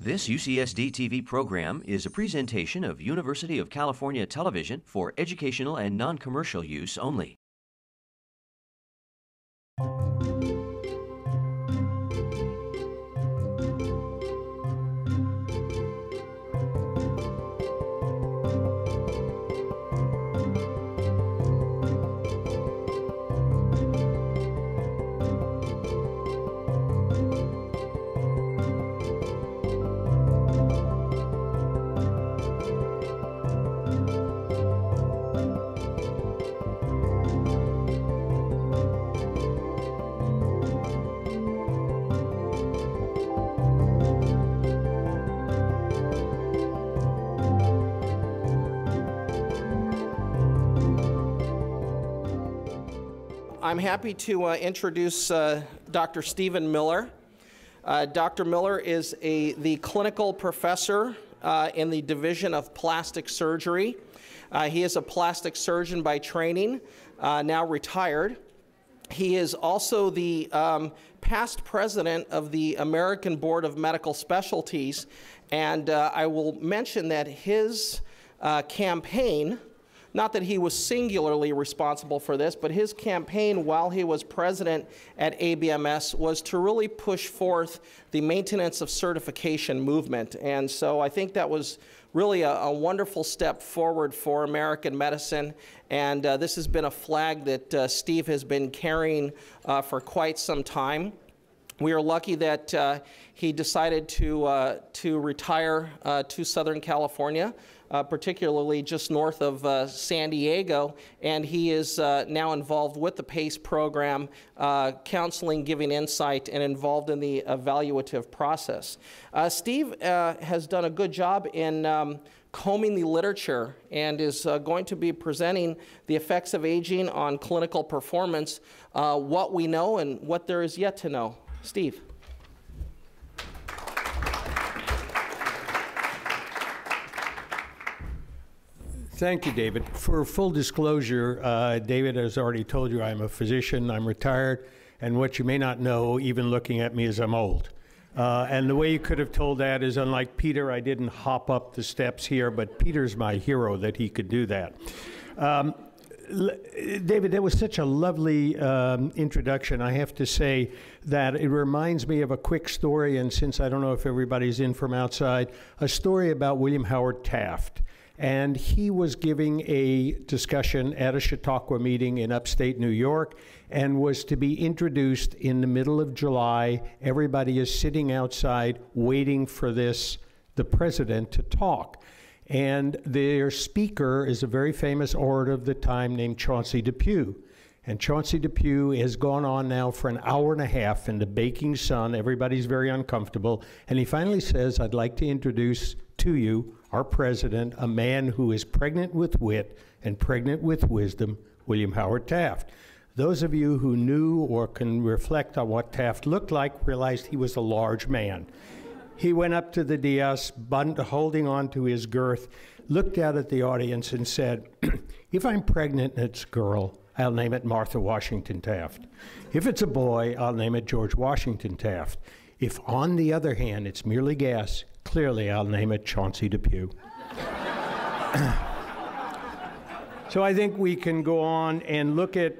This UCSD TV program is a presentation of University of California Television for educational and non-commercial use only. I'm happy to uh, introduce uh, Dr. Stephen Miller. Uh, Dr. Miller is a, the clinical professor uh, in the Division of Plastic Surgery. Uh, he is a plastic surgeon by training, uh, now retired. He is also the um, past president of the American Board of Medical Specialties, and I will mention that his campaign not that he was singularly responsible for this, but his campaign while he was president at ABMS was to really push forth the maintenance of certification movement. And so I think that was really a, a wonderful step forward for American medicine. And uh, this has been a flag that uh, Steve has been carrying uh, for quite some time. We are lucky that uh, he decided to, uh, to retire uh, to Southern California uh, particularly just north of uh, San Diego, and he is uh, now involved with the PACE program, uh, counseling, giving insight, and involved in the evaluative process. Uh, Steve uh, has done a good job in um, combing the literature and is uh, going to be presenting the effects of aging on clinical performance, uh, what we know and what there is yet to know. Steve. Thank you, David. For full disclosure, uh, David has already told you I'm a physician, I'm retired, and what you may not know, even looking at me, is I'm old. Uh, and the way you could have told that is unlike Peter, I didn't hop up the steps here, but Peter's my hero that he could do that. Um, David, that was such a lovely um, introduction. I have to say that it reminds me of a quick story, and since I don't know if everybody's in from outside, a story about William Howard Taft and he was giving a discussion at a Chautauqua meeting in upstate New York and was to be introduced in the middle of July. Everybody is sitting outside waiting for this, the president to talk. And their speaker is a very famous orator of the time named Chauncey Depew. And Chauncey Depew has gone on now for an hour and a half in the baking sun. Everybody's very uncomfortable. And he finally says, I'd like to introduce to you our president, a man who is pregnant with wit and pregnant with wisdom, William Howard Taft. Those of you who knew or can reflect on what Taft looked like realized he was a large man. He went up to the dais, holding on to his girth, looked out at the audience and said, If I'm pregnant and it's girl, I'll name it Martha Washington Taft. If it's a boy, I'll name it George Washington Taft. If, on the other hand, it's merely gas, Clearly, I'll name it Chauncey Depew. so I think we can go on and look at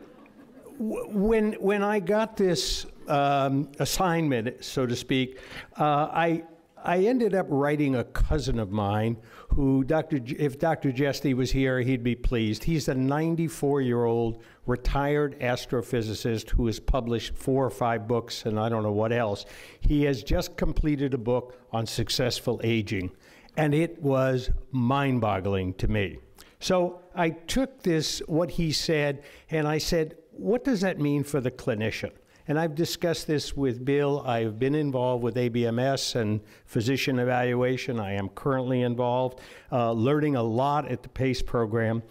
when when I got this um, assignment, so to speak, uh, I I ended up writing a cousin of mine who, Dr. J if Dr. Jesty was here, he'd be pleased. He's a 94 year old retired astrophysicist who has published four or five books and I don't know what else. He has just completed a book on successful aging, and it was mind boggling to me. So I took this, what he said, and I said, what does that mean for the clinician? And I've discussed this with Bill. I've been involved with ABMS and physician evaluation. I am currently involved, uh, learning a lot at the PACE program.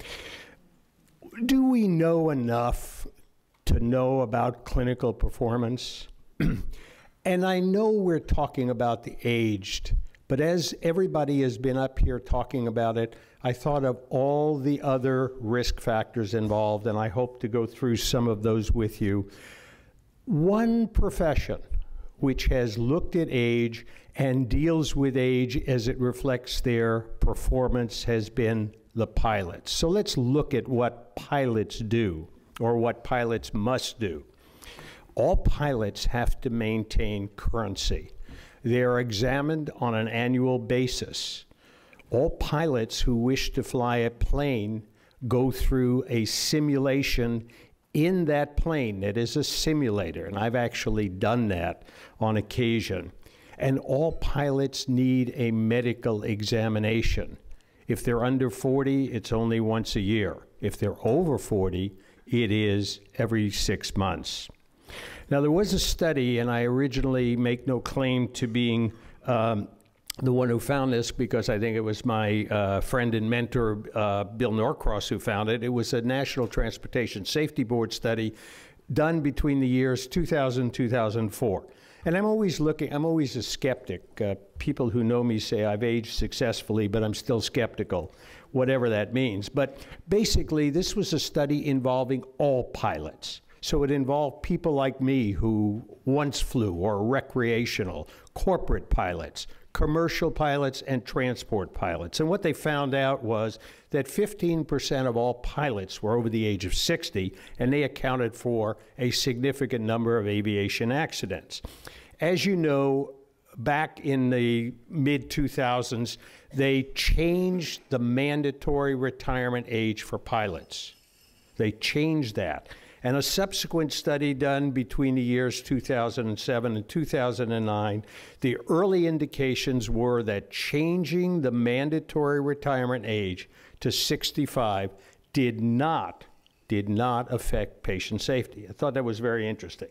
Do we know enough to know about clinical performance? and I know we're talking about the aged, but as everybody has been up here talking about it, I thought of all the other risk factors involved, and I hope to go through some of those with you one profession which has looked at age and deals with age as it reflects their performance has been the pilots. So let's look at what pilots do or what pilots must do. All pilots have to maintain currency. They are examined on an annual basis. All pilots who wish to fly a plane go through a simulation in that plane that is a simulator, and I've actually done that on occasion. And all pilots need a medical examination. If they're under 40, it's only once a year. If they're over 40, it is every six months. Now, there was a study, and I originally make no claim to being um, the one who found this because I think it was my uh, friend and mentor, uh, Bill Norcross, who found it. It was a National Transportation Safety Board study done between the years 2000 and 2004. And I'm always looking, I'm always a skeptic. Uh, people who know me say I've aged successfully, but I'm still skeptical, whatever that means. But basically, this was a study involving all pilots. So it involved people like me who once flew, or recreational, corporate pilots, commercial pilots, and transport pilots. And what they found out was that 15% of all pilots were over the age of 60, and they accounted for a significant number of aviation accidents. As you know, back in the mid 2000s, they changed the mandatory retirement age for pilots. They changed that. And a subsequent study done between the years 2007 and 2009, the early indications were that changing the mandatory retirement age to 65 did not did not affect patient safety. I thought that was very interesting.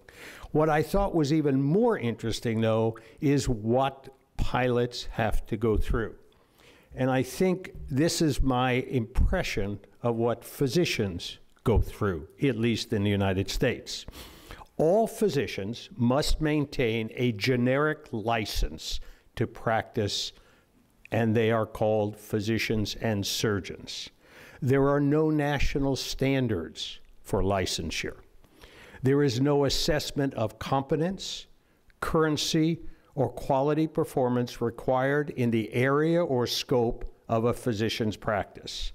What I thought was even more interesting, though, is what pilots have to go through. And I think this is my impression of what physicians go through, at least in the United States. All physicians must maintain a generic license to practice, and they are called physicians and surgeons. There are no national standards for licensure. There is no assessment of competence, currency, or quality performance required in the area or scope of a physician's practice.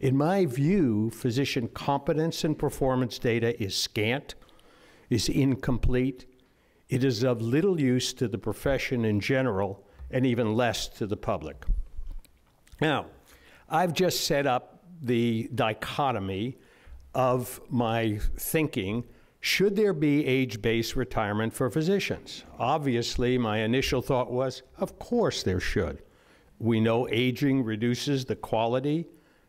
In my view, physician competence and performance data is scant, is incomplete, it is of little use to the profession in general, and even less to the public. Now, I've just set up the dichotomy of my thinking should there be age based retirement for physicians? Obviously, my initial thought was, of course there should. We know aging reduces the quality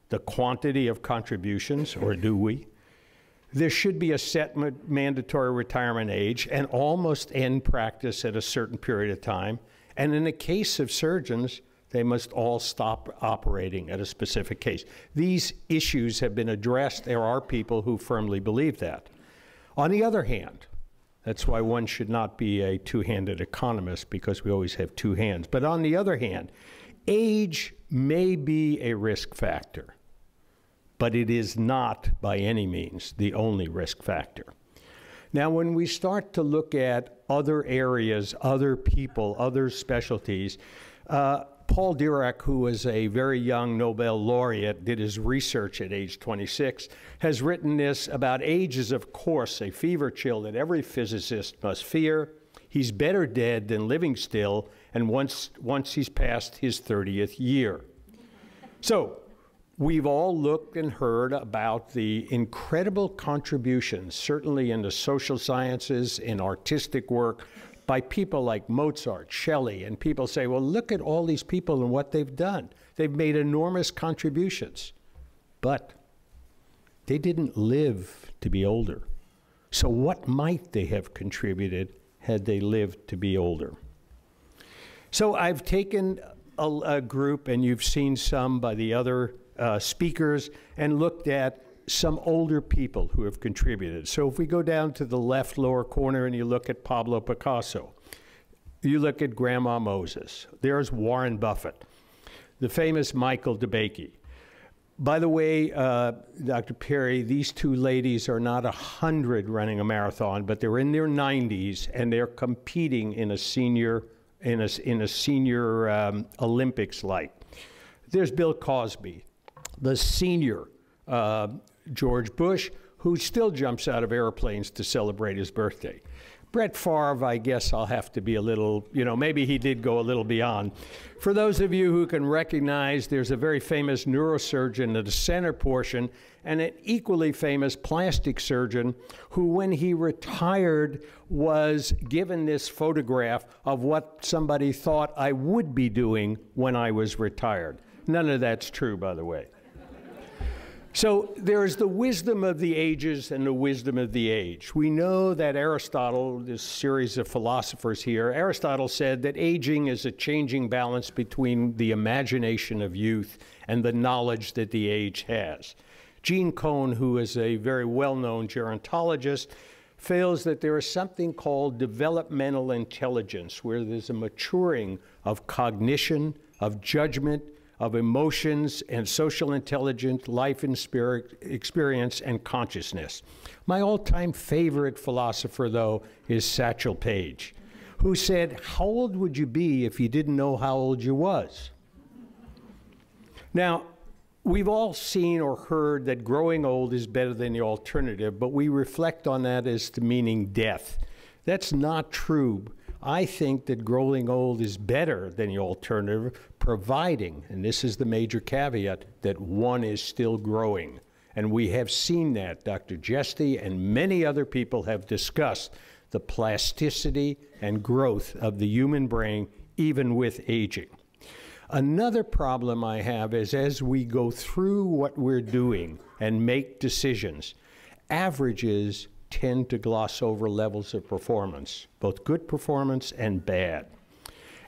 the quantity of contributions, or do we? There should be a set ma- mandatory retirement age and almost end practice at a certain period of time. And in the case of surgeons, they must all stop operating at a specific case. These issues have been addressed. There are people who firmly believe that. On the other hand, that's why one should not be a two handed economist because we always have two hands. But on the other hand, age may be a risk factor but it is not by any means the only risk factor. Now, when we start to look at other areas, other people, other specialties, uh, Paul Dirac, who was a very young Nobel laureate, did his research at age 26, has written this about age is, of course, a fever chill that every physicist must fear. He's better dead than living still, and once, once he's past his 30th year. So, We've all looked and heard about the incredible contributions, certainly in the social sciences, in artistic work, by people like Mozart, Shelley, and people say, well, look at all these people and what they've done. They've made enormous contributions, but they didn't live to be older. So, what might they have contributed had they lived to be older? So, I've taken a, a group, and you've seen some by the other uh, speakers and looked at some older people who have contributed. So if we go down to the left lower corner and you look at Pablo Picasso, you look at Grandma Moses, there's Warren Buffett, the famous Michael DeBakey. By the way, uh, Dr. Perry, these two ladies are not 100 running a marathon, but they're in their 90s and they're competing in a senior, in a, in a senior um, Olympics like. There's Bill Cosby, the senior uh, George Bush, who still jumps out of airplanes to celebrate his birthday. Brett Favre, I guess I'll have to be a little, you know, maybe he did go a little beyond. For those of you who can recognize, there's a very famous neurosurgeon at the center portion and an equally famous plastic surgeon who, when he retired, was given this photograph of what somebody thought I would be doing when I was retired. None of that's true, by the way. So there is the wisdom of the ages and the wisdom of the age. We know that Aristotle, this series of philosophers here, Aristotle said that aging is a changing balance between the imagination of youth and the knowledge that the age has. Gene Cohen, who is a very well known gerontologist, feels that there is something called developmental intelligence, where there's a maturing of cognition, of judgment, of emotions and social intelligence, life and spirit, experience, and consciousness. My all time favorite philosopher, though, is Satchel Paige, who said, How old would you be if you didn't know how old you was? Now, we've all seen or heard that growing old is better than the alternative, but we reflect on that as to meaning death. That's not true I think that growing old is better than the alternative, providing, and this is the major caveat, that one is still growing. And we have seen that. Dr. Jesty and many other people have discussed the plasticity and growth of the human brain, even with aging. Another problem I have is as we go through what we're doing and make decisions, averages tend to gloss over levels of performance, both good performance and bad.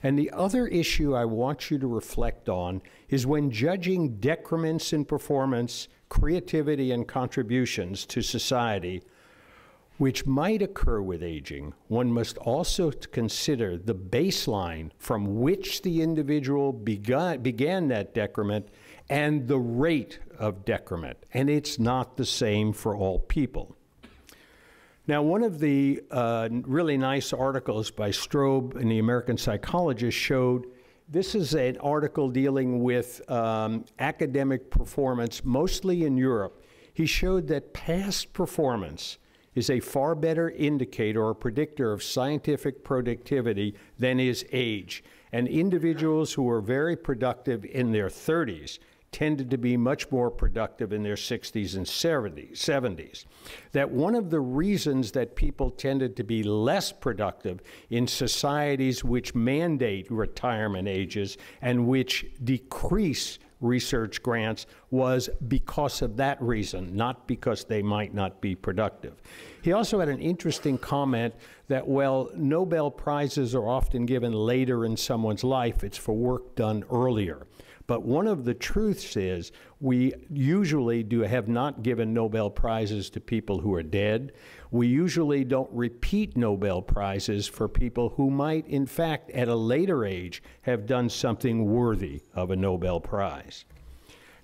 And the other issue I want you to reflect on is when judging decrements in performance, creativity, and contributions to society, which might occur with aging, one must also consider the baseline from which the individual began, began that decrement and the rate of decrement. And it's not the same for all people. Now, one of the uh, really nice articles by Stroebe in the American Psychologist showed this is an article dealing with um, academic performance, mostly in Europe. He showed that past performance is a far better indicator or predictor of scientific productivity than is age. And individuals who are very productive in their 30s tended to be much more productive in their 60s and 70s. That one of the reasons that people tended to be less productive in societies which mandate retirement ages and which decrease research grants was because of that reason, not because they might not be productive. He also had an interesting comment that, well, Nobel Prizes are often given later in someone's life, it's for work done earlier. But one of the truths is we usually do have not given Nobel Prizes to people who are dead. We usually don't repeat Nobel Prizes for people who might, in fact, at a later age, have done something worthy of a Nobel Prize.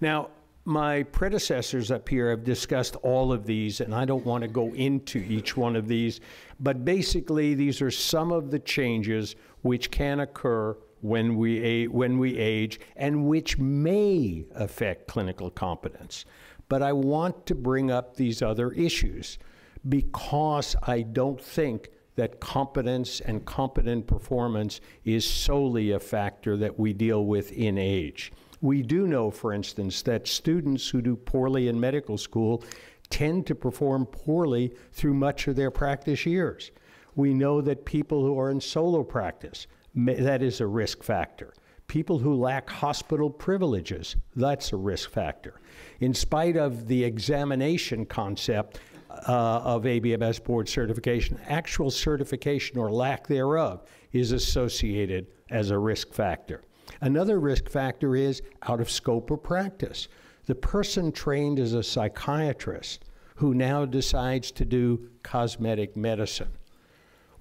Now, my predecessors up here have discussed all of these, and I don't want to go into each one of these, but basically, these are some of the changes which can occur when we, when we age and which may affect clinical competence. But I want to bring up these other issues because I don't think that competence and competent performance is solely a factor that we deal with in age. We do know, for instance, that students who do poorly in medical school tend to perform poorly through much of their practice years. We know that people who are in solo practice that is a risk factor. People who lack hospital privileges, that's a risk factor. In spite of the examination concept uh, of ABMS board certification, actual certification or lack thereof is associated as a risk factor. Another risk factor is out of scope of practice. The person trained as a psychiatrist who now decides to do cosmetic medicine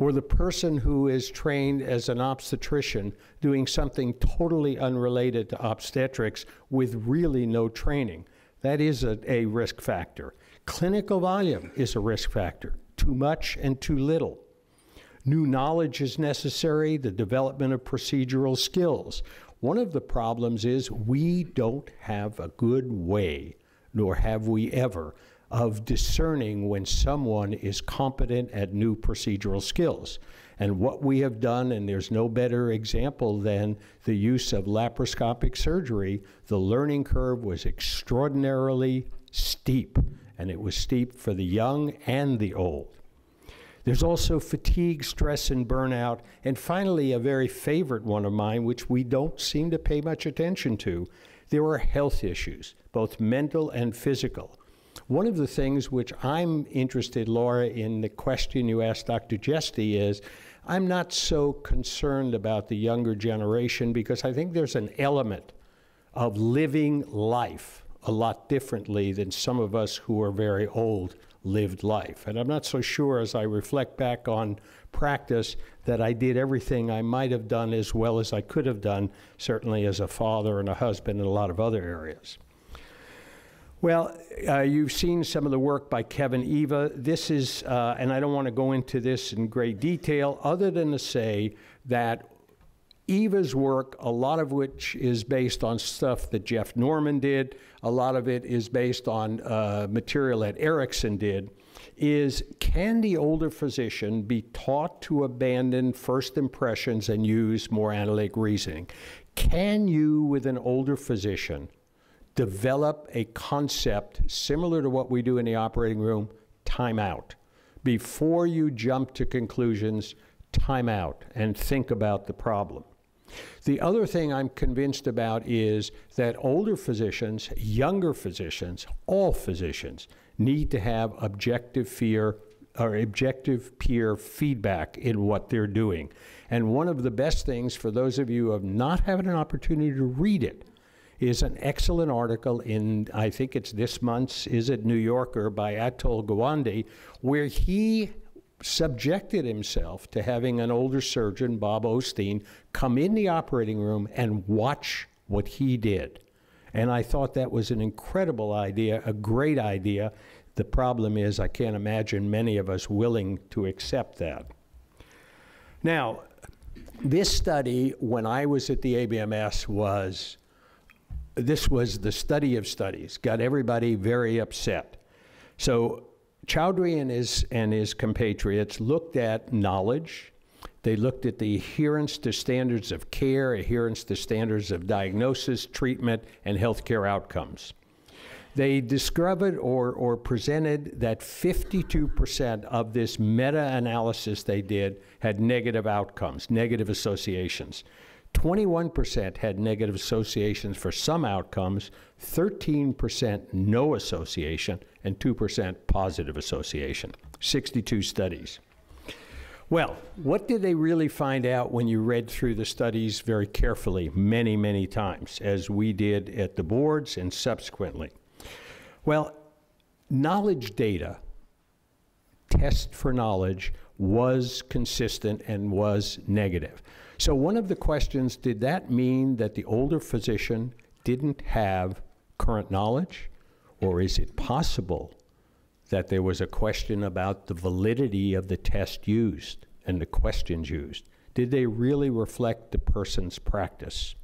or the person who is trained as an obstetrician doing something totally unrelated to obstetrics with really no training. That is a, a risk factor. Clinical volume is a risk factor. Too much and too little. New knowledge is necessary, the development of procedural skills. One of the problems is we don't have a good way, nor have we ever, of discerning when someone is competent at new procedural skills. And what we have done, and there's no better example than the use of laparoscopic surgery, the learning curve was extraordinarily steep, and it was steep for the young and the old. There's also fatigue, stress, and burnout. And finally, a very favorite one of mine, which we don't seem to pay much attention to, there are health issues, both mental and physical. One of the things which I'm interested, Laura, in the question you asked Dr. Jesty is I'm not so concerned about the younger generation because I think there's an element of living life a lot differently than some of us who are very old lived life. And I'm not so sure as I reflect back on practice that I did everything I might have done as well as I could have done, certainly as a father and a husband in a lot of other areas. Well, uh, you've seen some of the work by Kevin Eva. This is, uh, and I don't want to go into this in great detail, other than to say that Eva's work, a lot of which is based on stuff that Geoff Norman did, a lot of it is based on uh, material that Ericsson did, is can the older physician be taught to abandon first impressions and use more analytic reasoning? Can you, with an older physician, develop a concept similar to what we do in the operating room, time out. Before you jump to conclusions, time out and think about the problem. The other thing I'm convinced about is that older physicians, younger physicians, all physicians need to have objective fear or objective peer feedback in what they're doing. And one of the best things for those of you who have not had an opportunity to read it is an excellent article in, I think it's this month's Is It New Yorker by Atul Gawande, where he subjected himself to having an older surgeon, Bob Osteen, come in the operating room and watch what he did. And I thought that was an incredible idea, a great idea. The problem is, I can't imagine many of us willing to accept that. Now, this study, when I was at the ABMS, was this was the study of studies, got everybody very upset. So Choudhry and his, and his compatriots looked at knowledge, they looked at the adherence to standards of care, adherence to standards of diagnosis, treatment, and healthcare outcomes. They discovered or, or presented that 52% of this meta analysis they did had negative outcomes, negative associations. 21% had negative associations for some outcomes, 13% no association, and 2% positive association. 62 studies. Well, what did they really find out when you read through the studies very carefully, many, many times, as we did at the boards and subsequently? Well, knowledge data, test for knowledge, was consistent and was negative. So, one of the questions did that mean that the older physician didn't have current knowledge? Or is it possible that there was a question about the validity of the test used and the questions used? Did they really reflect the person's practice?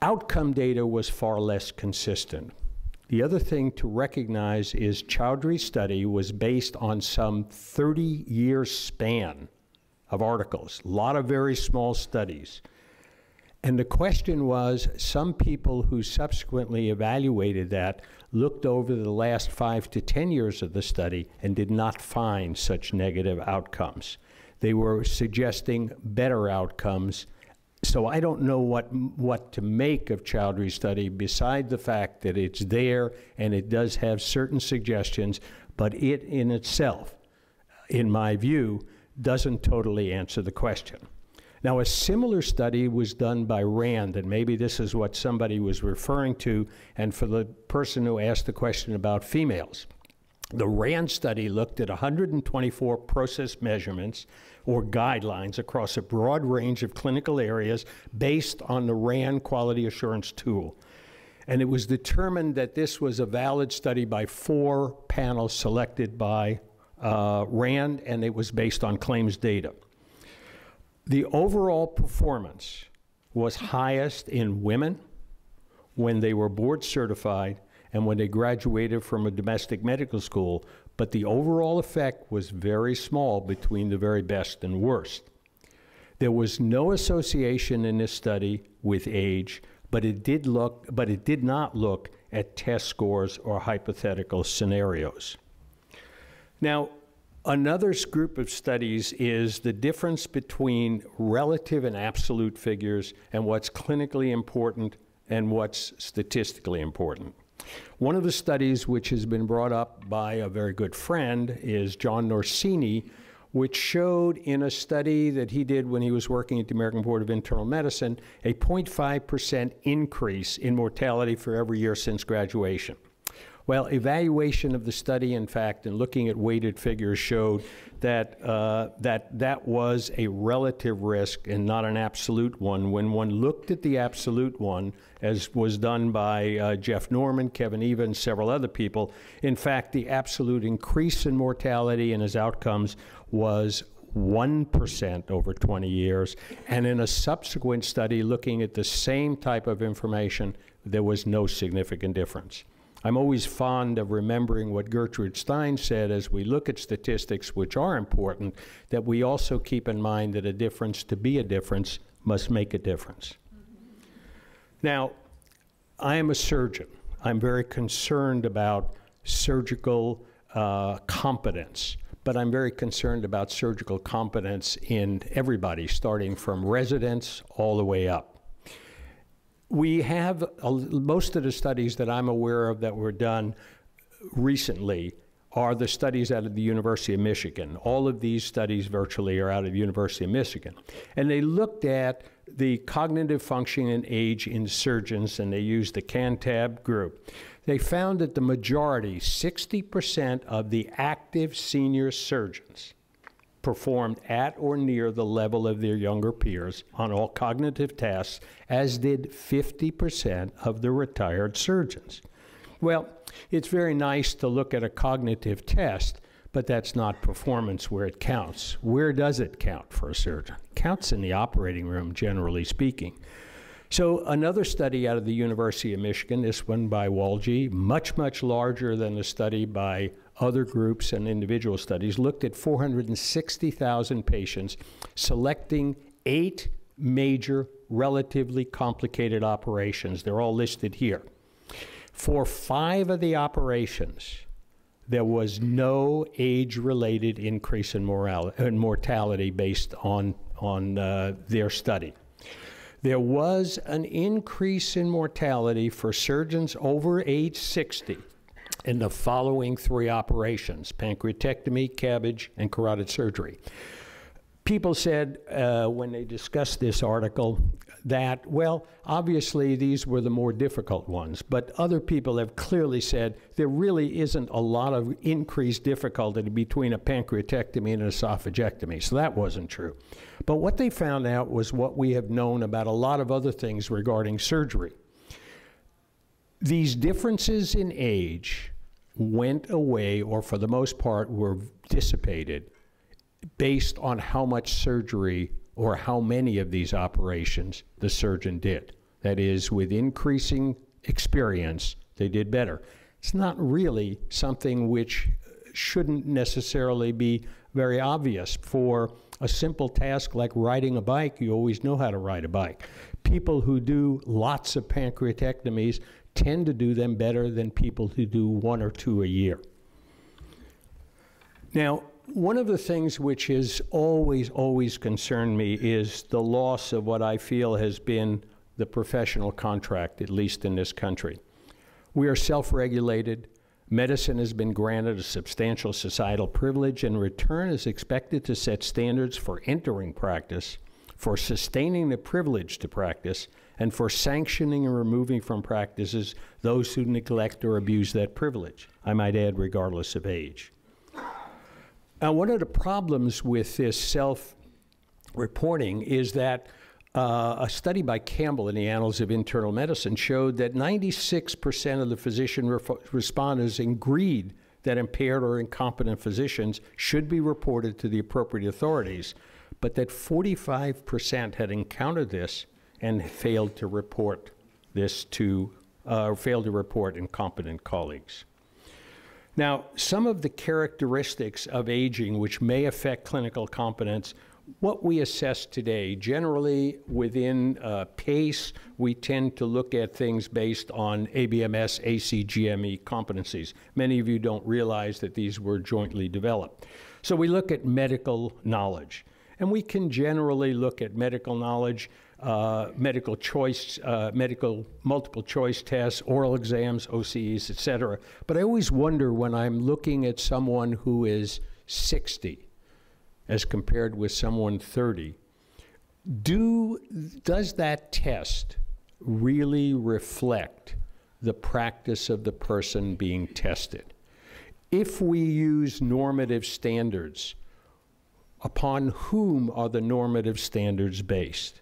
Outcome data was far less consistent. The other thing to recognize is Choudhry's study was based on some 30 year span of articles, a lot of very small studies. And the question was some people who subsequently evaluated that looked over the last five to 10 years of the study and did not find such negative outcomes. They were suggesting better outcomes. So I don't know what, what to make of Choudhry's study beside the fact that it's there and it does have certain suggestions, but it in itself, in my view, doesn't totally answer the question. Now, a similar study was done by RAND, and maybe this is what somebody was referring to, and for the person who asked the question about females. The RAND study looked at 124 process measurements or guidelines across a broad range of clinical areas based on the RAND quality assurance tool. And it was determined that this was a valid study by four panels selected by uh, RAND, and it was based on claims data. The overall performance was highest in women when they were board certified and when they graduated from a domestic medical school, but the overall effect was very small between the very best and worst. There was no association in this study with age, but it did look but it did not look at test scores or hypothetical scenarios. Now, another group of studies is the difference between relative and absolute figures and what's clinically important and what's statistically important. One of the studies which has been brought up by a very good friend is John Norcini, which showed in a study that he did when he was working at the American Board of Internal Medicine a 0.5% increase in mortality for every year since graduation. Well, evaluation of the study, in fact, and looking at weighted figures showed that uh, that that was a relative risk and not an absolute one. When one looked at the absolute one, as was done by uh, Geoff Norman, Kevin Evans, several other people, in fact, the absolute increase in mortality and his outcomes was 1% over 20 years. And in a subsequent study looking at the same type of information, there was no significant difference. I'm always fond of remembering what Gertrude Stein said as we look at statistics, which are important, that we also keep in mind that a difference to be a difference must make a difference. Now, I am a surgeon. I'm very concerned about surgical uh, competence, but I'm very concerned about surgical competence in everybody, starting from residents all the way up we have most of the studies that I'm aware of that were done recently are the studies out of the University of Michigan. All of these studies virtually are out of the University of Michigan. And they looked at the cognitive function and age in surgeons, and they used the CANTAB group. They found that the majority, 60% of the active senior surgeons, performed at or near the level of their younger peers on all cognitive tests, as did 50% of the retired surgeons. Well, it's very nice to look at a cognitive test, but that's not performance where it counts. Where does it count for a surgeon? It counts in the operating room, generally speaking. So another study out of the University of Michigan, this one by Waljee, much, much larger than the study by other groups and individual studies, looked at 460,000 patients, selecting eight major, relatively complicated operations. They're all listed here. For five of the operations, there was no age-related increase in, in mortality based on, on uh, their study. There was an increase in mortality for surgeons over age 60 in the following three operations pancreatectomy, CABG, and carotid surgery. People said uh, when they discussed this article that, well, obviously these were the more difficult ones, but other people have clearly said there really isn't a lot of increased difficulty between a pancreatectomy and an esophagectomy, so that wasn't true. But what they found out was what we have known about a lot of other things regarding surgery. These differences in age went away, or for the most part, were dissipated based on how much surgery or how many of these operations the surgeon did. That is, with increasing experience, they did better. It's not really something which shouldn't necessarily be very obvious. For a simple task like riding a bike, you always know how to ride a bike. People who do lots of pancreatectomies tend to do them better than people who do one or two a year. Now, one of the things which has always, always concerned me is the loss of what I feel has been the professional contract, at least in this country. We are self regulated. Medicine has been granted a substantial societal privilege, and return is expected to set standards for entering practice, for sustaining the privilege to practice, and for sanctioning and removing from practices those who neglect or abuse that privilege, I might add, regardless of age. Now, one of the problems with this self reporting is that uh, a study by Campbell in the Annals of Internal Medicine showed that 96% of the physician respondents agreed that impaired or incompetent physicians should be reported to the appropriate authorities, but that 45% had encountered this and failed to report this to, uh, failed to report incompetent colleagues. Now, some of the characteristics of aging which may affect clinical competence, what we assess today, generally within uh, PACE, we tend to look at things based on ABMS, ACGME competencies. Many of you don't realize that these were jointly developed. So we look at medical knowledge. And we can generally look at medical knowledge uh, medical choice, uh, medical multiple choice tests, oral exams, OSCEs, et cetera. But I always wonder when I'm looking at someone who is 60 as compared with someone 30, do, does that test really reflect the practice of the person being tested? If we use normative standards, upon whom are the normative standards based?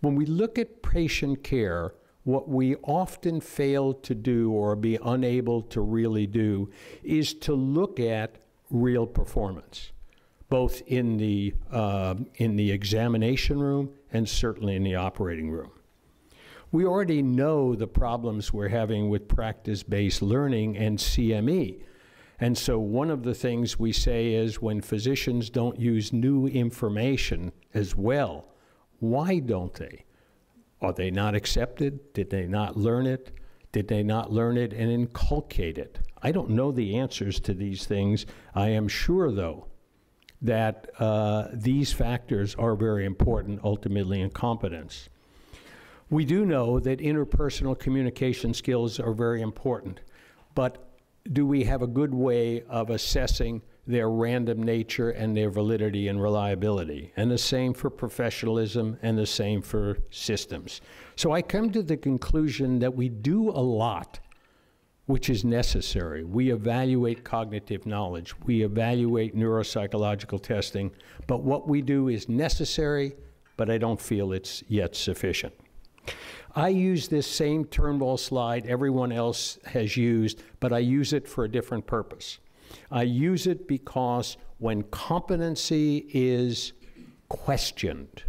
When we look at patient care, what we often fail to do or be unable to really do is to look at real performance, both in the, uh, in the examination room and certainly in the operating room. We already know the problems we're having with practice based learning and CME. And so, one of the things we say is when physicians don't use new information as well, why don't they? Are they not accepted? Did they not learn it? Did they not learn it and inculcate it? I don't know the answers to these things. I am sure, though, that uh, these factors are very important ultimately in competence. We do know that interpersonal communication skills are very important, but do we have a good way of assessing their random nature and their validity and reliability. And the same for professionalism and the same for systems. So I come to the conclusion that we do a lot which is necessary. We evaluate cognitive knowledge, we evaluate neuropsychological testing, but what we do is necessary, but I don't feel it's yet sufficient. I use this same Turnbull slide everyone else has used, but I use it for a different purpose. I use it because when competency is questioned,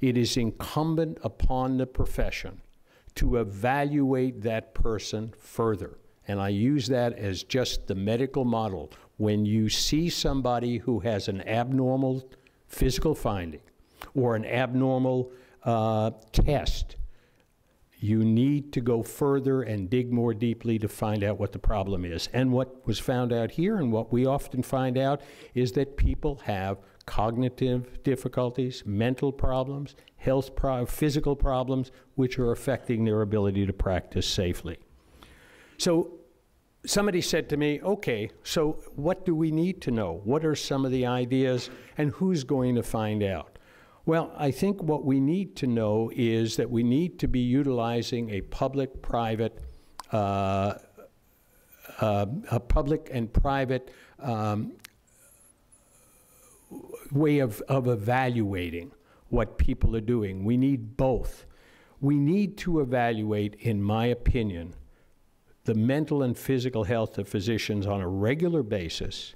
it is incumbent upon the profession to evaluate that person further. And I use that as just the medical model. When you see somebody who has an abnormal physical finding or an abnormal uh, test, you need to go further and dig more deeply to find out what the problem is. And what was found out here, and what we often find out, is that people have cognitive difficulties, mental problems, health pro- physical problems, which are affecting their ability to practice safely. So somebody said to me, okay, so what do we need to know? What are some of the ideas, and who's going to find out? Well, I think what we need to know is that we need to be utilizing a public private, uh, uh, a public and private um, way of, of evaluating what people are doing. We need both. We need to evaluate, in my opinion, the mental and physical health of physicians on a regular basis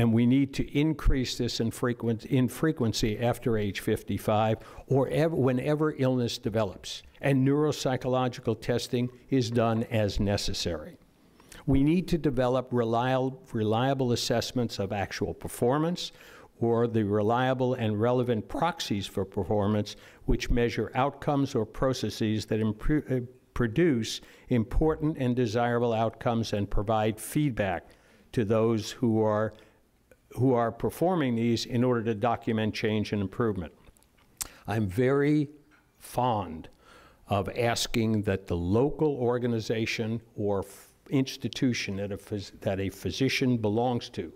and we need to increase this in, frequent, in frequency after age 55 or ever, whenever illness develops. And neuropsychological testing is done as necessary. We need to develop reliable, reliable assessments of actual performance or the reliable and relevant proxies for performance which measure outcomes or processes that improve, uh, produce important and desirable outcomes and provide feedback to those who are who are performing these in order to document change and improvement. I'm very fond of asking that the local organization or institution that a, that a physician belongs to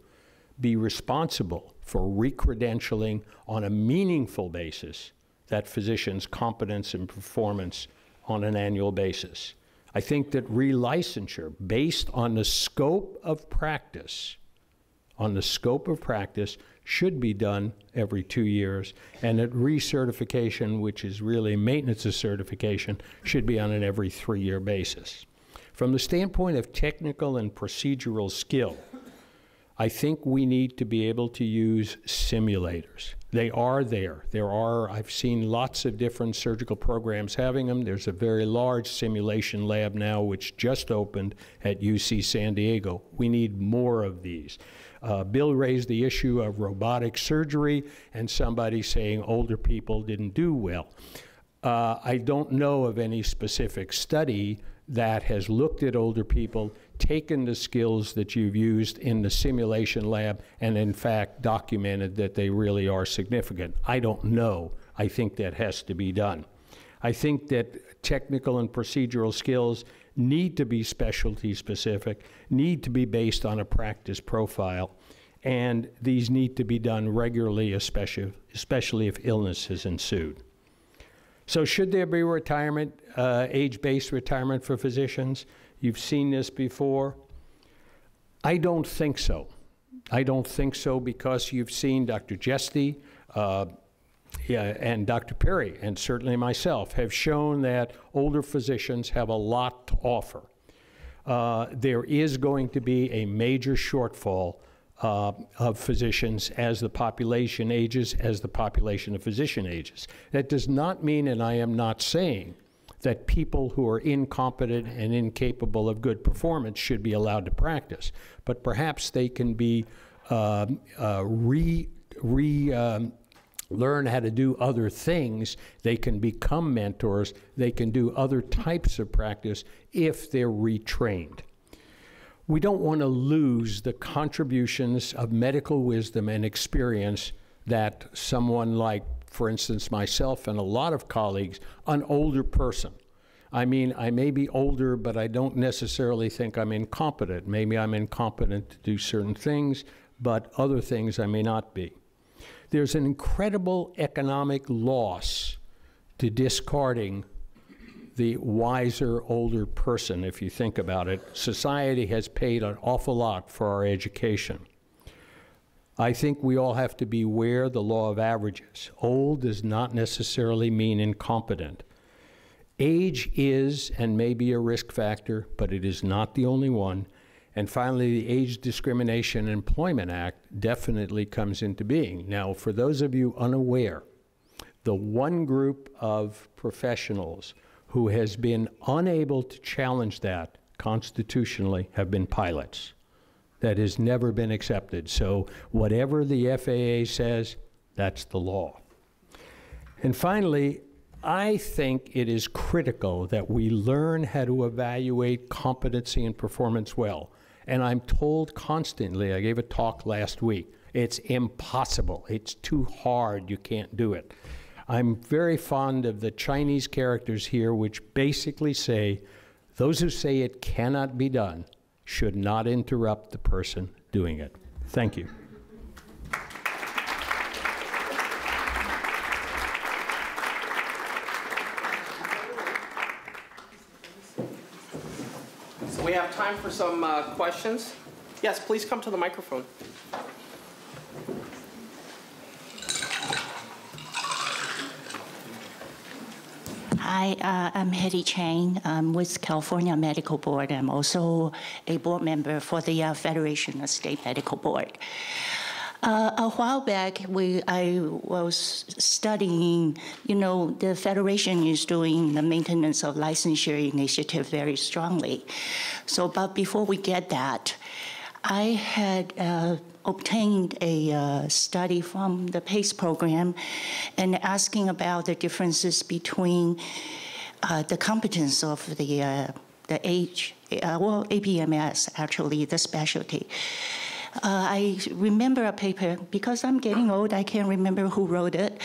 be responsible for recredentialing on a meaningful basis that physician's competence and performance on an annual basis. I think that relicensure, based on the scope of practice, on the scope of practice should be done every two years, and that recertification, which is really maintenance of certification, should be on an every three year basis. From the standpoint of technical and procedural skill, I think we need to be able to use simulators. They are there. There are, I've seen lots of different surgical programs having them. There's a very large simulation lab now which just opened at UC San Diego. We need more of these. Uh, Bill raised the issue of robotic surgery and somebody saying older people didn't do well. Uh, I don't know of any specific study that has looked at older people, taken the skills that you've used in the simulation lab, and in fact documented that they really are significant. I don't know. I think that has to be done. I think that technical and procedural skills need to be specialty specific, need to be based on a practice profile, and these need to be done regularly, especially, especially if illness has ensued. So, should there be retirement, uh, age based retirement for physicians? You've seen this before. I don't think so. I don't think so because you've seen Dr. Jesty uh, yeah, and Dr. Perry, and certainly myself, have shown that older physicians have a lot to offer. Uh, there is going to be a major shortfall uh, of physicians as the population ages, as the population of physician ages. That does not mean, and I am not saying, that people who are incompetent and incapable of good performance should be allowed to practice, but perhaps they can be uh, uh, re, re um, learn how to do other things. They can become mentors. They can do other types of practice if they're retrained we don't want to lose the contributions of medical wisdom and experience that someone like, for instance, myself and a lot of colleagues, an older person. I mean, I may be older, but I don't necessarily think I'm incompetent. Maybe I'm incompetent to do certain things, but other things I may not be. There's an incredible economic loss to discarding the wiser older person, if you think about it. Society has paid an awful lot for our education. I think we all have to beware the law of averages. Old does not necessarily mean incompetent. Age is and may be a risk factor, but it is not the only one. And finally, the Age Discrimination Employment Act definitely comes into being. Now, for those of you unaware, the one group of professionals who has been unable to challenge that constitutionally have been pilots. That has never been accepted. So, whatever the FAA says, that's the law. And finally, I think it is critical that we learn how to evaluate competency and performance well. And I'm told constantly, I gave a talk last week, it's impossible. It's too hard. You can't do it. I'm very fond of the Chinese characters here, which basically say those who say it cannot be done should not interrupt the person doing it. Thank you. Time for some uh, questions. Yes, please come to the microphone. Hi, uh, I'm Hedy Chang. I'm with California Medical Board. I'm also a board member for the uh, Federation of State Medical Board. Uh, a while back, we I was studying. You know, the federation is doing the maintenance of licensure initiative very strongly. So, but before we get that, I had uh, obtained a uh, study from the PACE program and asking about the differences between uh, the competence of the, uh, the age, uh, well, ABMS, actually, the specialty. Uh, I remember a paper, because I'm getting old, I can't remember who wrote it.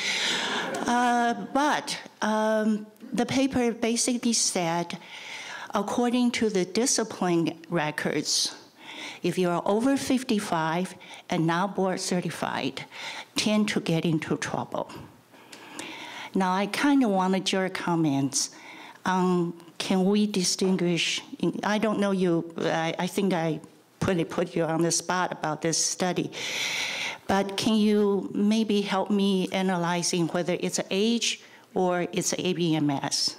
Uh, but um, the paper basically said, according to the discipline records, if you are over 55 and now board certified, tend to get into trouble. Now, I kind of wanted your comments on can we distinguish? I don't know you, I, I think I really put you on the spot about this study. But can you maybe help me analyzing whether it's age or it's ABMS?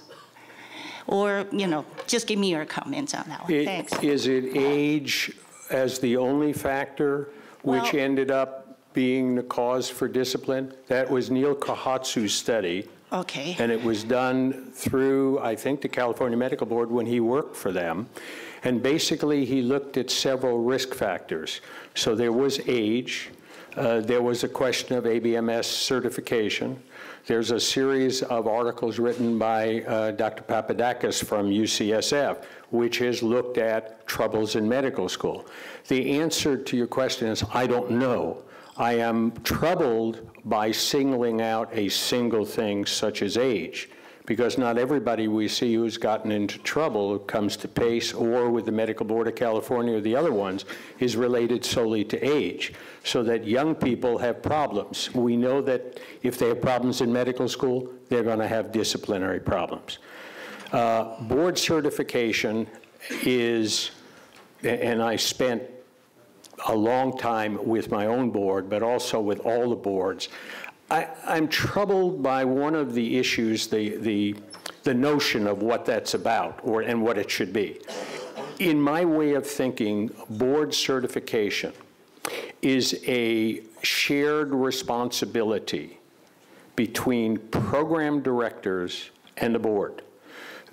Or, you know, just give me your comments on that one. It- Thanks. Is it age as the only factor which Well- ended up being the cause for discipline? That was Neal Kohatsu's study, Okay. and it was done through, I think, the California Medical Board when he worked for them. And basically, he looked at several risk factors. So there was age, uh, there was a question of ABMS certification, there's a series of articles written by uh, Dr. Papadakis from UCSF, which has looked at troubles in medical school. The answer to your question is, I don't know. I am troubled by singling out a single thing such as age, because not everybody we see who's gotten into trouble, comes to PACE or with the Medical Board of California or the other ones, is related solely to age, so that young people have problems. We know that if they have problems in medical school, they're going to have disciplinary problems. Uh, Board certification is, and I spent a long time with my own board, but also with all the boards. I, I'm troubled by one of the issues, the, the, the notion of what that's about or, and what it should be. In my way of thinking, board certification is a shared responsibility between program directors and the board.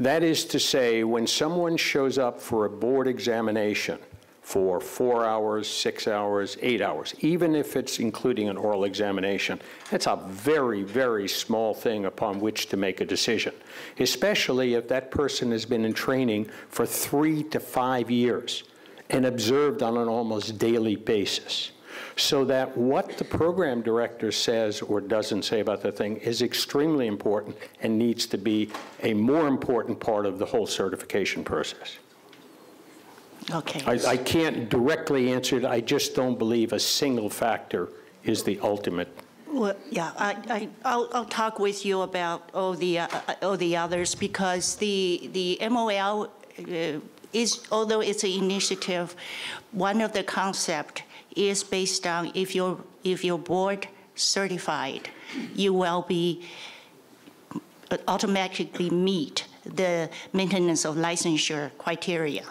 That is to say, when someone shows up for a board examination for four hours, six hours, eight hours, even if it's including an oral examination, that's a very, very small thing upon which to make a decision, especially if that person has been in training for three to five years and observed on an almost daily basis so that what the program director says or doesn't say about the thing is extremely important and needs to be a more important part of the whole certification process. Okay. I, I can't directly answer it, I just don't believe a single factor is the ultimate. Well, yeah, I, I, I'll, I'll talk with you about all the, uh, all the others because the, the MOL uh, is, although it's an initiative, one of the concept is based on if you're, if you're board certified, you will be uh, automatically meet the maintenance of licensure criteria.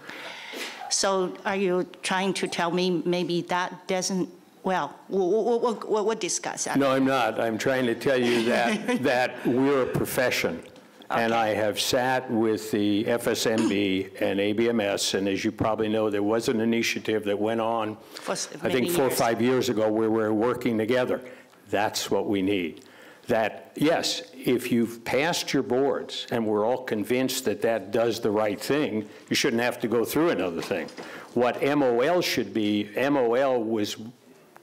So are you trying to tell me maybe that doesn't, well, we'll, we'll, we'll, discuss that. No, I'm not. I'm trying to tell you that, that we're a profession. And I have sat with the FSMB and ABMS, and as you probably know, there was an initiative that went on, I think four or five years ago, where we're working together. That's what we need. That, yes, if you've passed your boards and we're all convinced that that does the right thing, you shouldn't have to go through another thing. What MOL should be, MOL was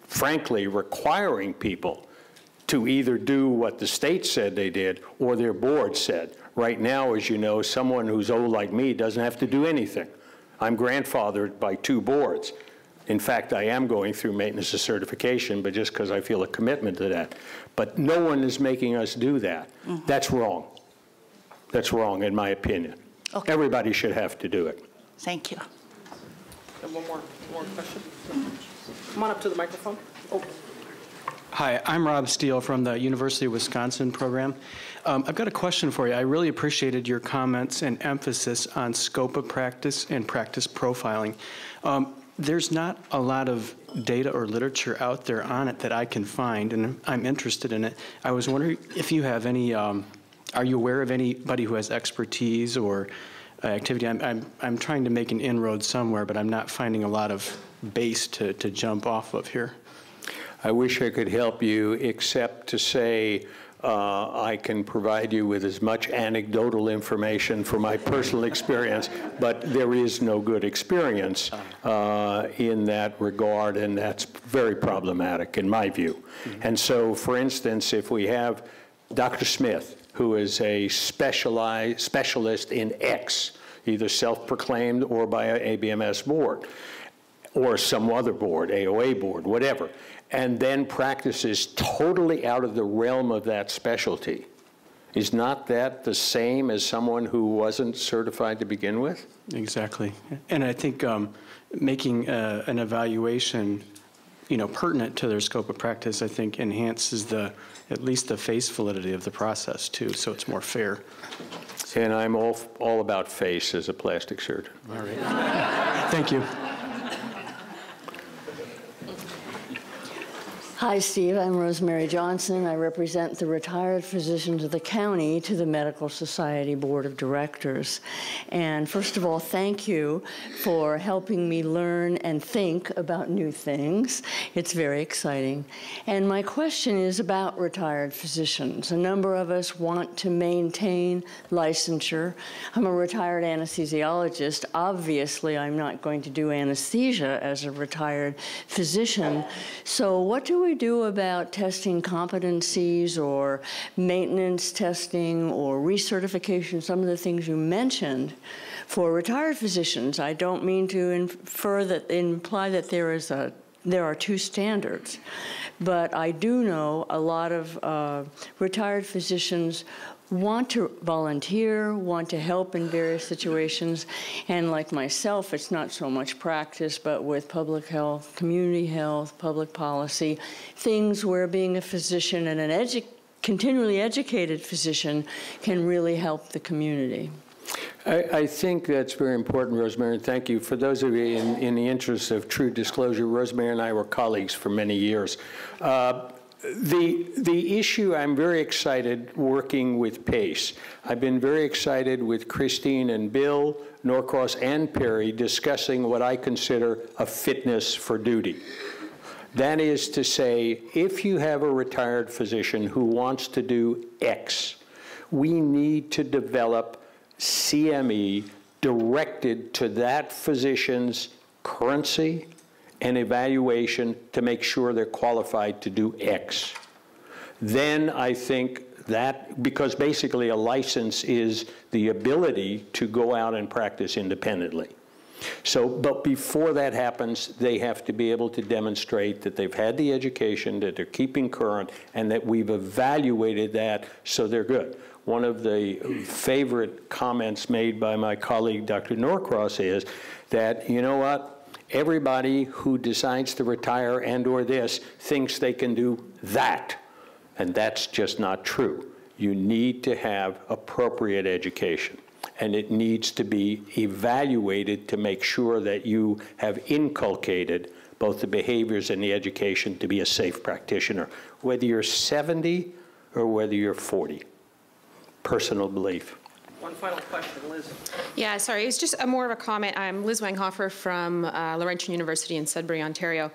frankly requiring people to either do what the state said they did or their board said. Right now, as you know, someone who's old like me doesn't have to do anything. I'm grandfathered by two boards. In fact, I am going through maintenance of certification, but just because I feel a commitment to that. But no one is making us do that. That's wrong. That's wrong, in my opinion. Okay. Everybody should have to do it. Thank you. Have one more, one more question? Come on up to the microphone. Oh, Hi, I'm Rob Steele from the University of Wisconsin program. Um, I've got a question for you. I really appreciated your comments and emphasis on scope of practice and practice profiling. Um, there's not a lot of data or literature out there on it that I can find, and I'm interested in it. I was wondering if you have any, um, are you aware of anybody who has expertise or uh, activity? I'm, I'm, I'm trying to make an inroad somewhere, but I'm not finding a lot of base to, to jump off of here. I wish I could help you, except to say uh, I can provide you with as much anecdotal information from my personal experience, but there is no good experience uh, in that regard, and that's very problematic in my view. And so, for instance, if we have Dr. Smith, who is a specialized, specialist in X, either self-proclaimed or by a ABMS board, or some other board, AOA board, whatever, and then practices totally out of the realm of that specialty, Is not that the same as someone who wasn't certified to begin with? Exactly. And I think um, making uh, an evaluation, you know, pertinent to their scope of practice, I think enhances the, at least the face validity of the process too, so it's more fair. And I'm all, all about face as a plastic surgeon. All right. Thank you. Hi, Steve. I'm Rosemary Johnson. I represent the retired physicians of the county to the Medical Society Board of Directors. And first of all, thank you for helping me learn and think about new things. It's very exciting. And my question is about retired physicians. A number of us want to maintain licensure. I'm a retired anesthesiologist. Obviously, I'm not going to do anesthesia as a retired physician. So, what do we do about testing competencies or maintenance testing or recertification, some of the things you mentioned? For retired physicians, I don't mean to infer that imply that there is a there are two standards, but I do know a lot of uh, retired physicians want to volunteer, want to help in various situations. And like myself, it's not so much practice, but with public health, community health, public policy, things where being a physician and an edu- continually educated physician can really help the community. I, I, think that's very important, Rosemary, and thank you. For those of you in, in, the interest of true disclosure, Rosemary and I were colleagues for many years. Uh, the, the issue, I'm very excited working with PACE. I've been very excited with Christine and Bill, Norcross and Perry discussing what I consider a fitness for duty. That is to say, if you have a retired physician who wants to do X, we need to develop CME directed to that physician's currency, an evaluation to make sure they're qualified to do X. Then I think that, because basically a license is the ability to go out and practice independently. So, but before that happens, they have to be able to demonstrate that they've had the education, that they're keeping current, and that we've evaluated that so they're good. One of the favorite comments made by my colleague, Dr. Norcross, is that, you know what, everybody who decides to retire and or this thinks they can do that. And that's just not true. You need to have appropriate education. And it needs to be evaluated to make sure that you have inculcated both the behaviors and the education to be a safe practitioner, whether you're 70 or whether you're 40. Personal belief. One final question, Liz. Yeah, sorry, it's just a more of a comment. I'm Liz Wenghofer from uh, Laurentian University in Sudbury, Ontario.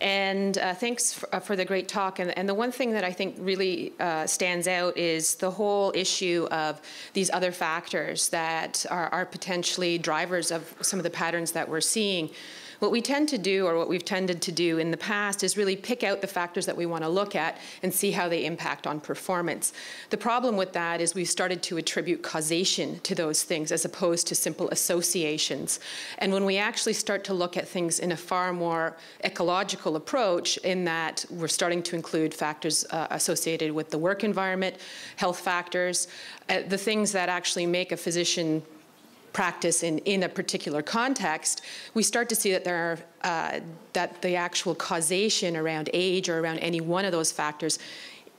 And uh, thanks for, uh, for, the great talk. And, and, the one thing that I think really uh, stands out is the whole issue of these other factors that are, are potentially drivers of some of the patterns that we're seeing. What we tend to do, or what we've tended to do in the past, is really pick out the factors that we want to look at and see how they impact on performance. The problem with that is we've started to attribute causation to those things as opposed to simple associations. And when we actually start to look at things in a far more ecological approach, in that we're starting to include factors uh, associated with the work environment, health factors, uh, the things that actually make a physician practice in, in a particular context, we start to see that there are uh, that the actual causation around age or around any one of those factors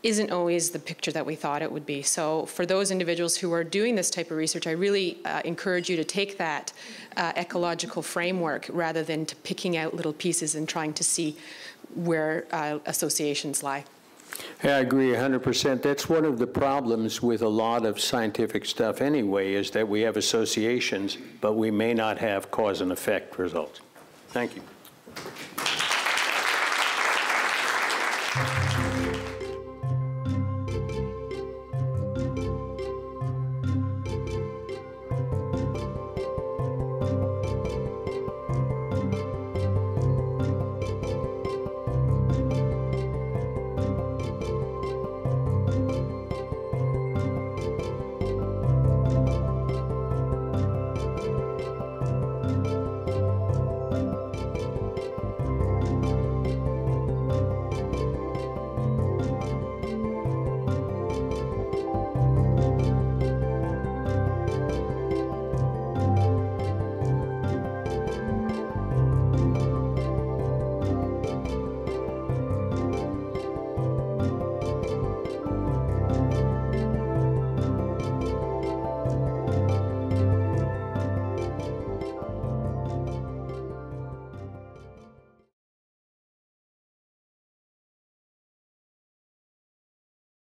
isn't always the picture that we thought it would be. So for those individuals who are doing this type of research, I really uh, encourage you to take that uh, ecological framework rather than to picking out little pieces and trying to see where uh, associations lie. Yeah, I agree 100%. That's one of the problems with a lot of scientific stuff anyway, is that we have associations, but we may not have cause and effect results. Thank you.